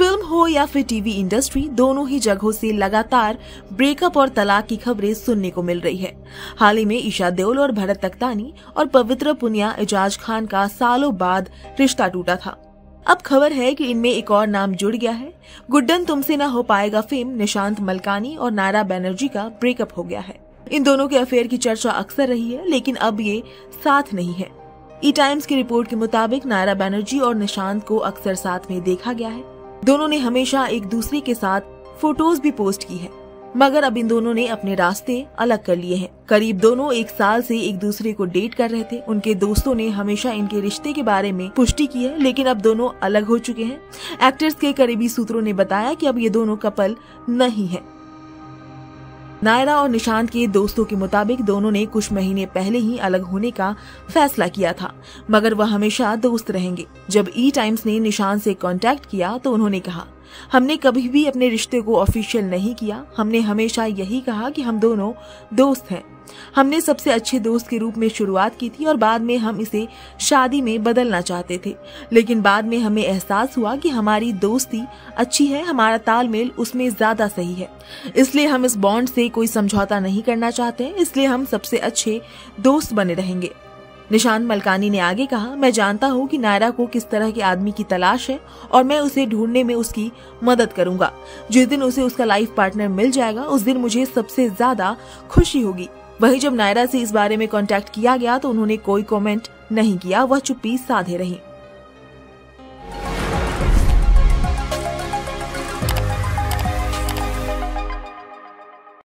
Film हो या फिर टीवी इंडस्ट्री, दोनों ही जगहों से लगातार ब्रेकअप और तलाक की खबरें सुनने को मिल रही है। हाल ही में ईशा देओल और भरत तख्तानी और पवित्र पुनिया एजाज खान का सालों बाद रिश्ता टूटा था। अब खबर है कि इनमें एक और नाम जुड़ गया है। गुड्डन तुमसे न हो पाएगा फ़िल्म निशांत मलकानी और नायरा बैनर्जी का ब्रेकअप हो गया है। इन दोनों के अफेयर की चर्चा अक्सर रही है, लेकिन अब ये साथ नहीं है। ई टाइम्स की रिपोर्ट के मुताबिक नायरा बैनर्जी और निशांत को अक्सर साथ में देखा गया है। दोनों ने हमेशा एक दूसरे के साथ फ़ोटोज़ भी पोस्ट की है। मगर अब इन दोनों ने अपने रास्ते अलग कर लिए हैं। करीब दोनों एक साल से एक दूसरे को डेट कर रहे थे। उनके दोस्तों ने हमेशा इनके रिश्ते के बारे में पुष्टि की है, लेकिन अब दोनों अलग हो चुके हैं। एक्टर्स के करीबी सूत्रों ने बताया कि अब ये दोनों कपल नहीं है। नायरा और निशांत के दोस्तों के मुताबिक दोनों ने कुछ महीने पहले ही अलग होने का फैसला किया था, मगर वह हमेशा दोस्त रहेंगे। जब ई टाइम्स ने निशांत से कांटेक्ट किया तो उन्होंने कहा हमने कभी भी अपने रिश्ते को ऑफिशियल नहीं किया। हमने हमेशा यही कहा कि हम दोनों दोस्त हैं। हमने सबसे अच्छे दोस्त के रूप में शुरुआत की थी और बाद में हम इसे शादी में बदलना चाहते थे। लेकिन बाद में हमें एहसास हुआ कि हमारी दोस्ती अच्छी है, हमारा तालमेल उसमें ज़्यादा सही है। इसलिए हम इस बॉन्ड से कोई समझौता नहीं करना चाहते, इसलिए हम सबसे अच्छे दोस्त बने रहेंगे। निशांत मलकानी ने आगे कहा, मैं जानता हूँ कि नायरा को किस तरह के आदमी की तलाश है और मैं उसे ढूँढने में उसकी मदद करूँगा। जिस दिन उसे उसका लाइफ पार्टनर मिल जाएगा, उस दिन मुझे सबसे ज़्यादा खुशी होगी। वहीं जब नायरा से इस बारे में कांटेक्ट किया गया तो उन्होंने कोई कमेंट नहीं किया, वह चुप्पी साधे रही।